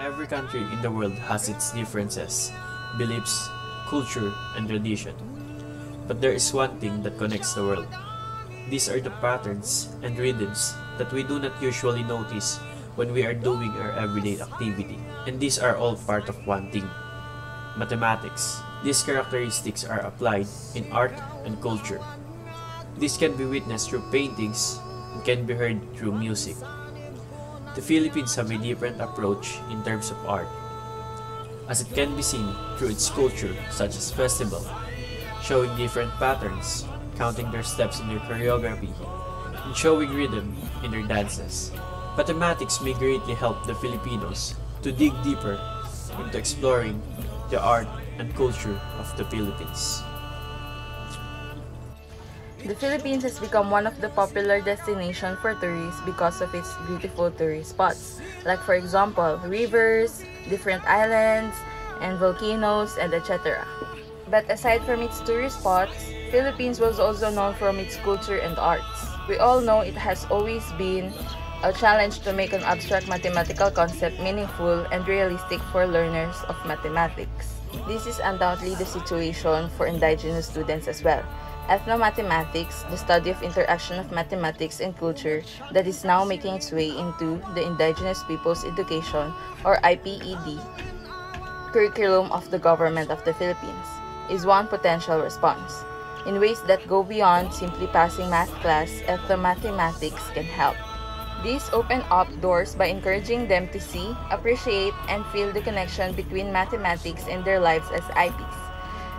Every country in the world has its differences, beliefs, culture, and tradition. But there is one thing that connects the world. These are the patterns and rhythms that we do not usually notice when we are doing our everyday activity. And these are all part of one thing mathematics. These characteristics are applied in art and culture. This can be witnessed through paintings and can be heard through music. The Philippines have a different approach in terms of art, as it can be seen through its culture such as festival, showing different patterns, counting their steps in their choreography, and showing rhythm in their dances. Mathematics may greatly help the Filipinos to dig deeper into exploring the art and culture of the Philippines. The Philippines has become one of the popular destinations for tourists because of its beautiful tourist spots, like for example, rivers, different islands, and volcanoes, and etc. But aside from its tourist spots, Philippines was also known from its culture and arts. We all know it has always been a challenge to make an abstract mathematical concept meaningful and realistic for learners of mathematics. This is undoubtedly the situation for indigenous students as well. Ethnomathematics, the study of interaction of mathematics and culture that is now making its way into the Indigenous Peoples Education or IPED curriculum of the government of the Philippines, is one potential response. In ways that go beyond simply passing math class, ethnomathematics can help. These open up doors by encouraging them to see, appreciate, and feel the connection between mathematics and their lives as IPs.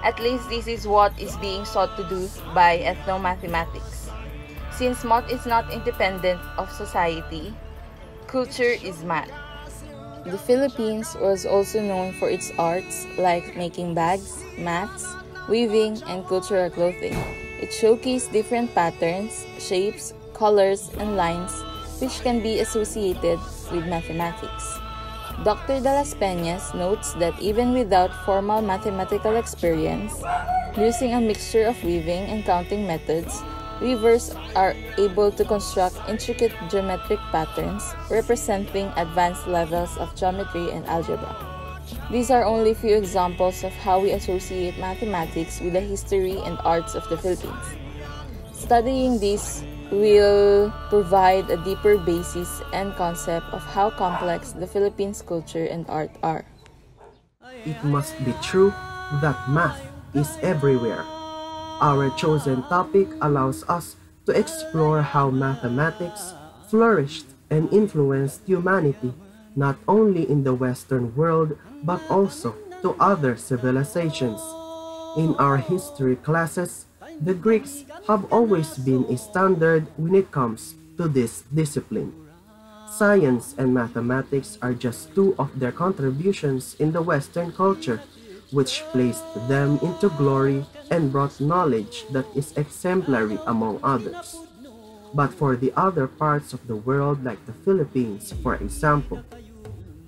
At least this is what is being sought to do by ethnomathematics. Since math is not independent of society, culture is math. The Philippines was also known for its arts like making bags, mats, weaving, and cultural clothing. It showcased different patterns, shapes, colors, and lines which can be associated with mathematics. Dr. De Las Peñas notes that even without formal mathematical experience, using a mixture of weaving and counting methods, weavers are able to construct intricate geometric patterns representing advanced levels of geometry and algebra. These are only few examples of how we associate mathematics with the history and arts of the Philippines. Studying these will provide a deeper basis and concept of how complex the Philippines culture and art are. It must be true that math is everywhere. Our chosen topic allows us to explore how mathematics flourished and influenced humanity not only in the Western world but also to other civilizations. In our history classes, the Greeks have always been a standard when it comes to this discipline. Science and mathematics are just two of their contributions in the Western culture, which placed them into glory and brought knowledge that is exemplary among others. But for the other parts of the world like the Philippines, for example,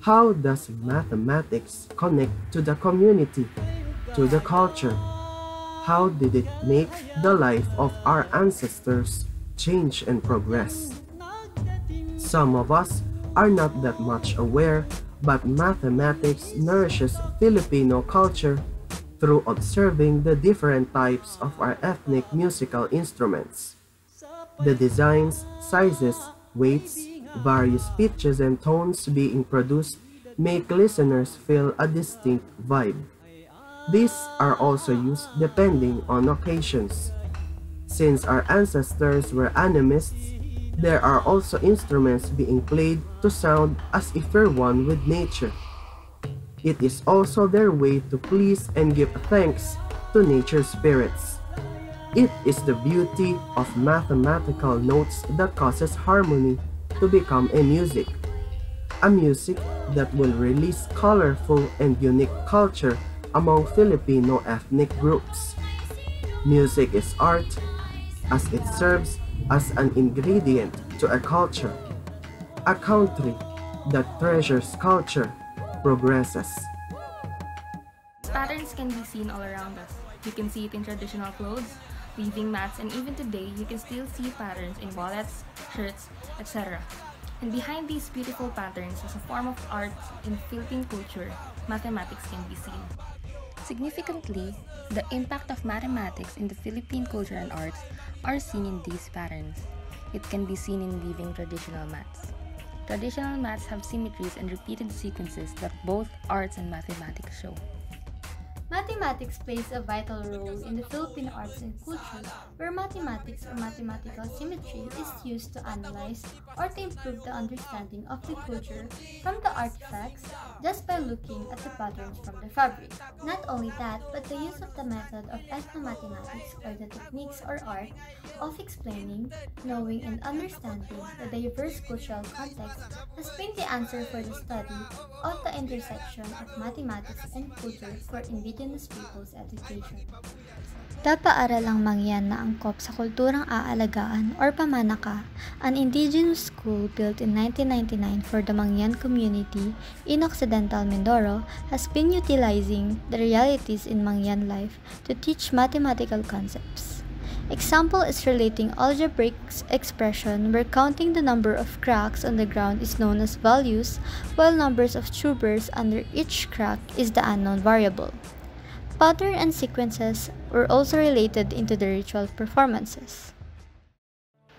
how does mathematics connect to the community, to the culture, how did it make the life of our ancestors change and progress? Some of us are not that much aware, but mathematics nourishes Filipino culture through observing the different types of our ethnic musical instruments. The designs, sizes, weights, various pitches and tones being produced make listeners feel a distinct vibe. These are also used depending on occasions. Since our ancestors were animists, there are also instruments being played to sound as if we're one with nature. It is also their way to please and give thanks to nature spirits. It is the beauty of mathematical notes that causes harmony to become a music. A music that will release colorful and unique culture among Filipino ethnic groups. Music is art as it serves as an ingredient to a culture. A country that treasures culture progresses. Patterns can be seen all around us. You can see it in traditional clothes, weaving mats, and even today you can still see patterns in wallets, shirts, etc. And behind these beautiful patterns is a form of art in Philippine culture, mathematics can be seen. Significantly, the impact of mathematics in the Philippine culture and arts are seen in these patterns. It can be seen in weaving traditional mats. Traditional mats have symmetries and repeated sequences that both arts and mathematics show. Mathematics plays a vital role in the Philippine arts and culture, where mathematics or mathematical symmetry is used to analyze or to improve the understanding of the culture from the artifacts just by looking at the patterns from the fabric. Not only that, but the use of the method of ethnomathematics or the techniques or art of explaining, knowing, and understanding the diverse cultural context has been the answer for the study of the intersection of mathematics and culture for indigenous indigenous people's education. Dapaaralang Mangyan na angkop sa kulturang aalagaan or pamanaka, an indigenous school built in 1999 for the Mangyan community in Occidental Mindoro has been utilizing the realities in Mangyan life to teach mathematical concepts. Example is relating algebraic expression where counting the number of cracks on the ground is known as values while numbers of tubers under each crack is the unknown variable. Pattern and sequences were also related into the ritual performances.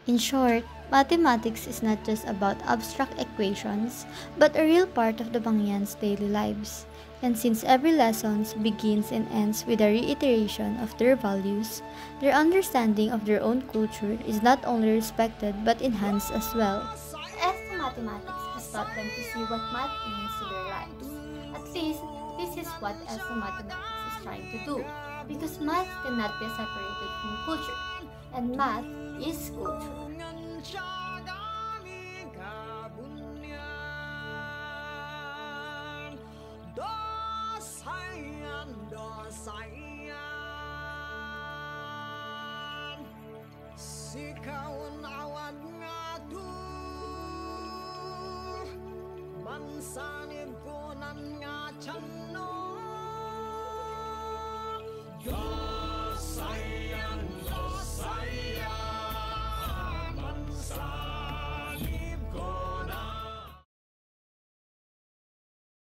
In short, mathematics is not just about abstract equations, but a real part of the Mangyan's daily lives. And since every lesson begins and ends with a reiteration of their values, their understanding of their own culture is not only respected but enhanced as well. As mathematics has taught them to see what math means to their lives. At least, this is what ethnomathematics trying to do because math cannot be separated from culture and math is culture.